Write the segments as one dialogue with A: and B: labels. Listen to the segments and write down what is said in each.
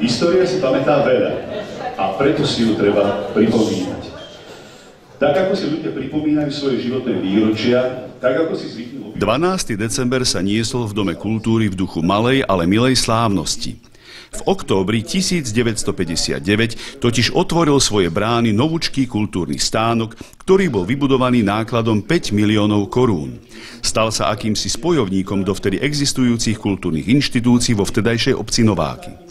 A: História si pamätá veľa a preto si ju treba pripomínať. Tak ako si ľudia pripomínajú svoje životné výročia, tak ako si zvyknú...
B: 12. december sa niesol v Dome kultúry v duchu malej, ale milej slávnosti. V októbri 1959 totiž otvoril svoje brány novúčký kultúrny stánok, ktorý bol vybudovaný nákladom 5 miliónov korún. Stal sa akýmsi spojovníkom dovtedy existujúcich kultúrnych inštitúcií vo vtedajšej obci Nováky.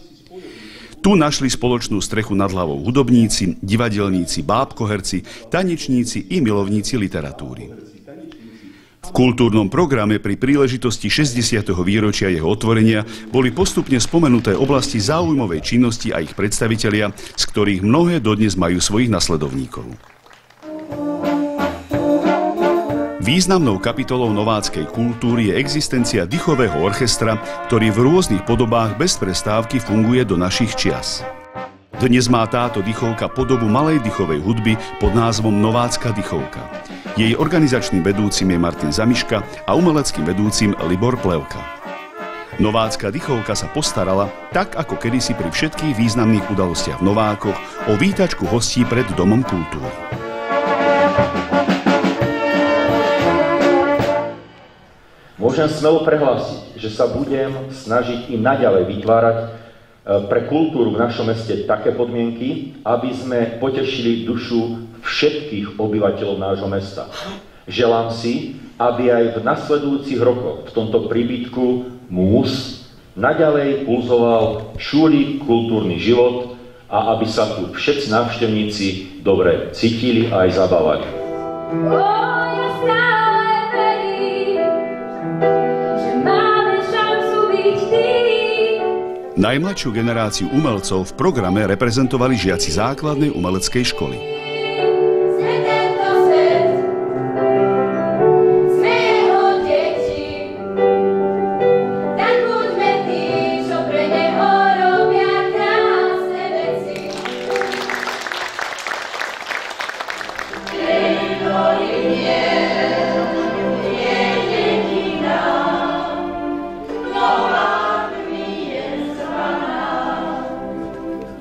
B: Tu našli spoločnú strechu nad hlavou hudobníci, divadelníci, bábkoherci, tanečníci i milovníci literatúry. V kultúrnom programe pri príležitosti 60. výročia jeho otvorenia boli postupne spomenuté oblasti záujmovej činnosti a ich predstavitelia, z ktorých mnohé dodnes majú svojich nasledovníkov. Významnou kapitolou nováckej kultúry je existencia dychového orchestra, ktorý v rôznych podobách bez prestávky funguje do našich čias. Dnes má táto dychovka podobu malej dychovej hudby pod názvom Novácka dychovka. Jej organizačným vedúcim je Martin Zamiška a umeleckým vedúcim Libor Plevka. Novácka dychovka sa postarala, tak ako kedysi pri všetkých významných udalostiach v Novákoch, o výtačku hostí pred Domom kultúry.
C: Môžem smelo prehlásiť, že sa budem snažiť i naďalej vytvárať e, pre kultúru v našom meste také podmienky, aby sme potešili dušu všetkých obyvateľov nášho mesta. Želám si, aby aj v nasledujúcich rokoch v tomto príbytku Mús naďalej pulzoval šúry kultúrny život a aby sa tu všetci návštevníci dobre cítili a aj zabávali. Oh,
B: Najmladšiu generáciu umelcov v programe reprezentovali žiaci základnej umeleckej školy.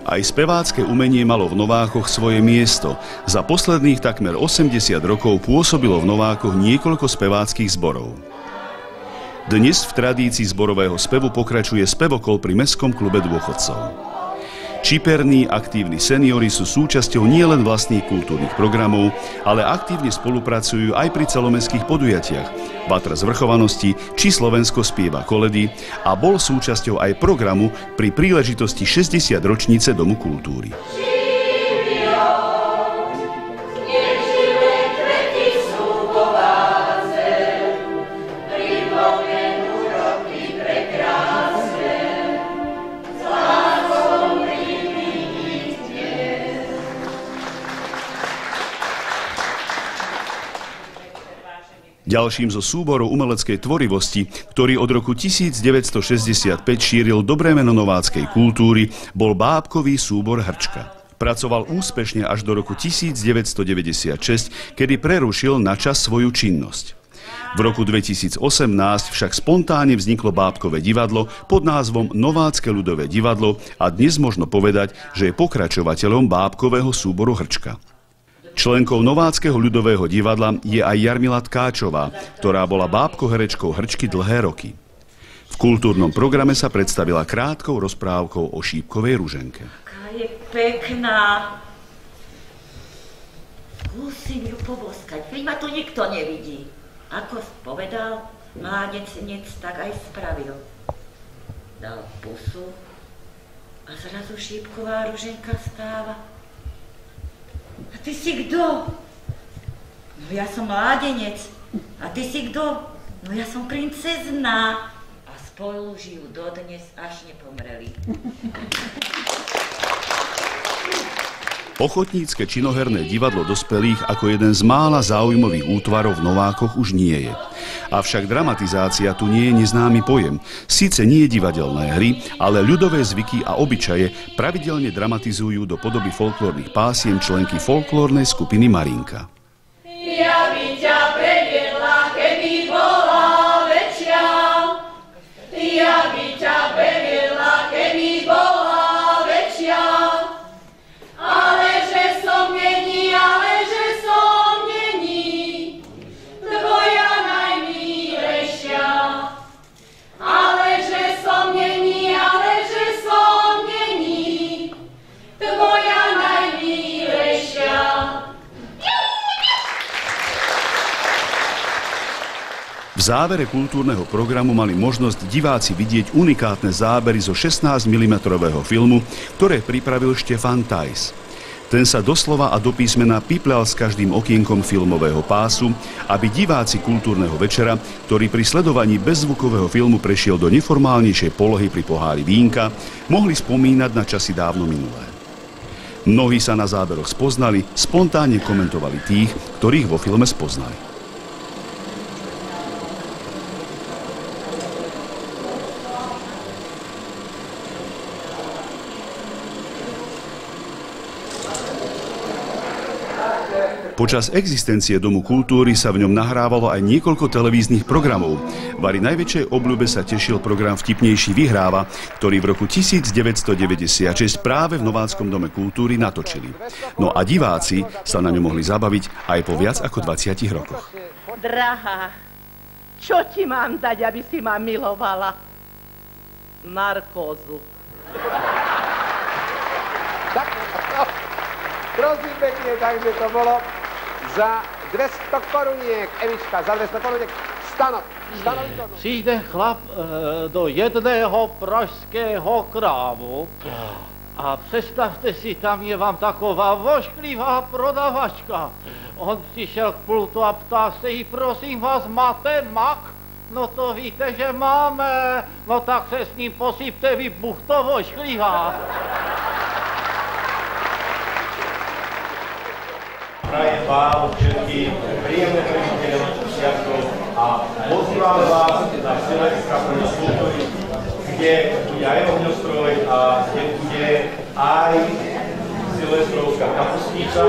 B: Aj spevácké umenie malo v Novákoch svoje miesto. Za posledných takmer 80 rokov pôsobilo v Novákoch niekoľko speváckých zborov. Dnes v tradícii zborového spevu pokračuje spevokol pri Mestskom klube dôchodcov. Čiperní aktívni seniori sú súčasťou nielen vlastných kultúrnych programov, ale aktívne spolupracujú aj pri celomestských podujatiach, Batra zvrchovanosti či Slovensko spieva koledy a bol súčasťou aj programu pri príležitosti 60 ročnice Domu kultúry. Ďalším zo súborov umeleckej tvorivosti, ktorý od roku 1965 šíril dobré meno nováckej kultúry, bol bábkový súbor Hrčka. Pracoval úspešne až do roku 1996, kedy prerušil na čas svoju činnosť. V roku 2018 však spontánne vzniklo bábkové divadlo pod názvom Novácké ľudové divadlo a dnes možno povedať, že je pokračovateľom bábkového súboru Hrčka. Členkou Nováckého ľudového divadla je aj Jarmila Tkáčová, ktorá bola bábko-herečkou Hrčky dlhé roky. V kultúrnom programe sa predstavila krátkou rozprávkou o šípkovej ruženke.
D: Aká je pekná. Musím ju poboskať, keď ma tu nikto nevidí. Ako povedal mládenec, tak aj spravil. Dal pusu a zrazu šípková ruženka stáva a ty si kto? No ja som mládenec. A ty si kto? No ja som princezna. A spolu žijú dodnes, až nepomreli.
B: Ochotnícke činoherné divadlo dospelých ako jeden z mála záujmových útvarov v Novákoch už nie je. Avšak dramatizácia tu nie je neznámy pojem. Sice nie divadelné hry, ale ľudové zvyky a obyčaje pravidelne dramatizujú do podoby folklórnych pásiem členky folklórnej skupiny Marinka. Ja by ťa previedla, keby bola závere kultúrneho programu mali možnosť diváci vidieť unikátne zábery zo 16 mm filmu, ktoré pripravil Štefan Tajs. Ten sa doslova a do písmena piplal s každým okienkom filmového pásu, aby diváci kultúrneho večera, ktorý pri sledovaní bezzvukového filmu prešiel do neformálnejšej polohy pri pohári vínka, mohli spomínať na časy dávno minulé. Mnohí sa na záberoch spoznali, spontánne komentovali tých, ktorých vo filme spoznali. Počas existencie Domu kultúry sa v ňom nahrávalo aj niekoľko televíznych programov. Vari najväčšej obľúbe sa tešil program Vtipnejší vyhráva, ktorý v roku 1996 práve v Nováckom dome kultúry natočili. No a diváci sa na ňom mohli zabaviť aj po viac ako 20 rokoch.
E: Drahá, čo ti mám dať, aby si ma milovala? Narkózu.
F: Tak, prosím pekne, takže to bolo za 200 koruniek, Evička, za 200 koruniek, Stano, Stano
G: Přijde chlap e, do jedného pražského krámu a představte si, tam je vám taková vošklivá prodavačka. On přišel k pultu a ptá se jí, prosím vás, máte mak? No to víte, že máme. No tak se s ním posypte, vy buchto vošklivá.
H: Praje vám všetkým príjemné prežitie Vianočných sviatkov a pozývam vás na Silvestra kultúry, kde bude aj ohňostroj a kde bude aj silvestrovská kapustnica.